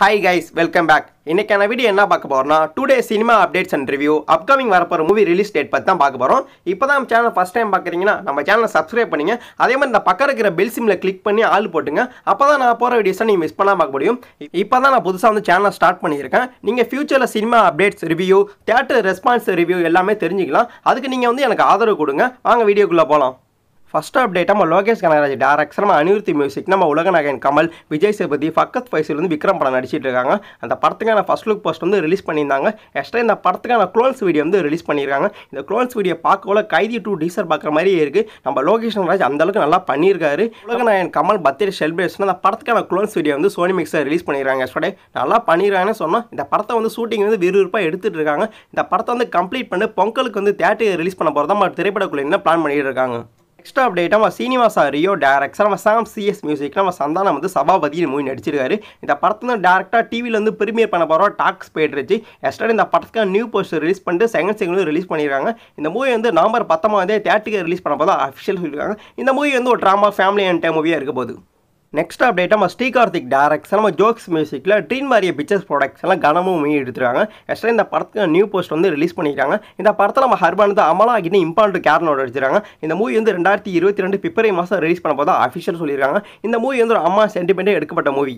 Hi guys welcome back இன்னைக்கான video என்ன பார்க்க போகிறோம்னா today cinema updates and review upcoming வரப்போகிற மூவி ரிலீஸ் டேட் பற்றி தான் பார்க்க போகிறோம் இப்போ தான் நம்ம சேனல் ஃபஸ்ட் டைம் பார்க்குறீங்கன்னா நம்ம சேனலை சப்ஸ்கிரைப் பண்ணுங்க. அதே மாதிரி இந்த பக்கம் இருக்கிற பெல் சிம்மில் கிளிக் பண்ணி ஆள் போட்டுங்க. அப்போ தான் நான் போகிற வீடியோஸை நீங்கள் மிஸ் பண்ணால் பார்க்க முடியும். இப்போ தான் நான் புதுசாக வந்து சேனலை ஸ்டார்ட் பண்ணியிருக்கேன். நீங்கள் ஃபியூச்சரில் cinema updates review theatre response review எல்லாமே தெரிஞ்சுக்கலாம். அதுக்கு நீங்கள் வந்து எனக்கு ஆதரவு கொடுங்க. வாங்க வீடியோக்குள்ளே போகலாம் ஃபர்ஸ்ட் அப்டேட் நம்ம லோகேஷ் கனகராஜ் டேரக்டர் நம்ம அனிருத்தி மியூசிக் நம்ம உலகநாயகன் கமல் விஜய் சேபதி ஃபக்கத் ஃபைசல் வந்து விக்ரம் படம் நடிச்சிட்டு இருக்காங்க. அந்த படத்துக்கான ஃபர்ஸ்ட் லுக் போஸ்ட் வந்து ரிலீஸ் பண்ணியிருந்தாங்க. எக்ஸ்ட்ரா இந்த படத்துக்கான க்ளோன்ஸ் வீடியோ வந்து ரிலீஸ் பண்ணியிருக்காங்க. இந்த க்ளோன்ஸ் வீடியோ பார்க்கல கைதி டூ டீசர் பார்க்குற மாதிரியே இருக்குது நம்ம லோகேஷ் கனகராஜ் அந்த அளவுக்கு நல்லா பண்ணியிருக்காரு. உலகநாயகன் கமல் பர்த்டே செலிப்ரேஷன் அந்த படத்துக்கான க்ளோன்ஸ் வீடியோ வந்து சோனி மிக்ஸை ரிலீஸ் பண்ணியிருக்காங்க. எஸ்டே நல்லா பண்ணிடுறாங்கன்னு சொன்னோம் இந்த படத்தை வந்து ஷூட்டிங் வந்து விறுவிறுப்பாக எடுத்துட்டு இருக்காங்க. இந்த படத்தை வந்து கம்ப்ளீட் பண்ணி பொங்கலுக்கு வந்து தேட்டர் ரிலீஸ் பண்ண போகிறதா நம்ம திரைப்படக்குள்ள என்ன பிளான் பண்ணிட்டு இருக்காங்க? நெக்ஸ்ட் அப்டேட் நம்ம சீனிவாசா ரியோ டேரக்டர் நம்ம சாம் சிஎஸ் மியூசிக் நம்ம சந்தானம் வந்து சபாபதி மூவி நடிச்சிருக்காரு. இந்த படத்தை வந்து டேரக்டாக டிவியில் வந்து ப்ரீமியர் பண்ண போகிறோம் டாக்ஸ் போயிட்டுருச்சு எஸ்டர்டே இந்த படத்துக்கு நியூ போஸ்டர் ரிலீஸ் பண்ணிட்டு செகண்ட் சிங்கிள் ரிலீஸ் பண்ணியிருக்காங்க. இந்த மூவி வந்து நவம்பர் பத்தொம்பதே தேட்டருக்கு ரிலீஸ் பண்ண போதும் அஃபிஷியல் சொல்லியிருக்காங்க. இந்த மூவி வந்து ஒரு ட்ராமா ஃபேமிலி என்டர் மூவியாக இருக்க போகுது. நெக்ஸ்ட் அப்டேட்டாக நம்ம ஸ்ரீகார்த்திக் டேரக்ஷன் நம்ம ஜோக்ஸ் மியூசிக்கில் ட்ரீன் மாரிய பிக்சர்ஸ் ப்ராடக்ட்ஸ் எல்லாம் கனமும் மூவி எடுத்துருக்காங்க எக்ஸ்ட்ரா இந்த படத்துக்கு நியூ போஸ்ட் வந்து ரிலீஸ் பண்ணியிருக்காங்க. இந்த படத்தில் நம்ம ஹர்பானது அமலா கிட்ட இம்பார்ட் கேரனோட அடிச்சிருக்காங்க இந்த மூவி வந்து ரெண்டாயிரத்தி இருபத்தி ரெண்டு பிப்ரவரி மாதம் ரிலீஸ் பண்ண போது அஃபிஷியல் சொல்லியிருக்காங்க. இந்த மூவி வந்து ஒரு அம்மா சென்டிமெண்ட்டே எடுக்கப்பட்ட மூவி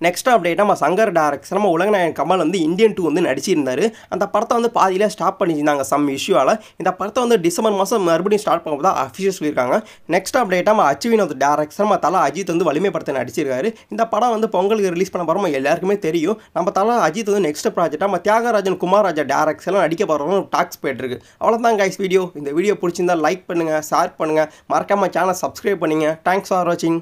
நெக்ஸ்ட் அப்டேட் நம்ம சங்கர் டேரக்ஸ் நம்ம உலகநாயகன் கமல் வந்து இந்தியன் டூ வந்து நடிச்சிருந்தார். அந்த படத்தை வந்து பாதியிலே ஸ்டாப் பண்ணியிருந்தாங்க சம் இஷ்யூவால் இந்த படத்தை வந்து டிசம்பர் மாதம் மறுபடியும் ஸ்டார்ட் பண்ணும்போது தான் அஃபிஷியல் சொல்லியிருக்காங்க. நெக்ஸ்ட் அப்டேட் நம்ம அச்சுவினோத் டேரக்ஸ் நம்ம தலை அஜித் வந்து வலிமை படத்தை நடிச்சிருக்காரு. இந்த படம் வந்து பொங்கலுக்கு ரிலீஸ் பண்ண போகிறோம் எல்லாருக்குமே தெரியும். நம்ம தலா அஜித் வந்து நெக்ஸ்ட் ப்ராஜெக்ட் நம்ம தியாகராஜன் குமாரராஜா டேரக்ட்ஸ் எல்லாம் நடிக்க போகிறோம் டாக்ஸ் போயிட்டுருக்கு. அவ்வளோதான் கைஸ் வீடியோ இந்த வீடியோ பிடிச்சிருந்தா லைக் பண்ணுங்கள் ஷேர் பண்ணுங்கள் மறக்காமல் சேனல் சப்ஸ்கிரைப் பண்ணுங்கள் தேங்க்ஸ் ஃபார் வாட்சிங்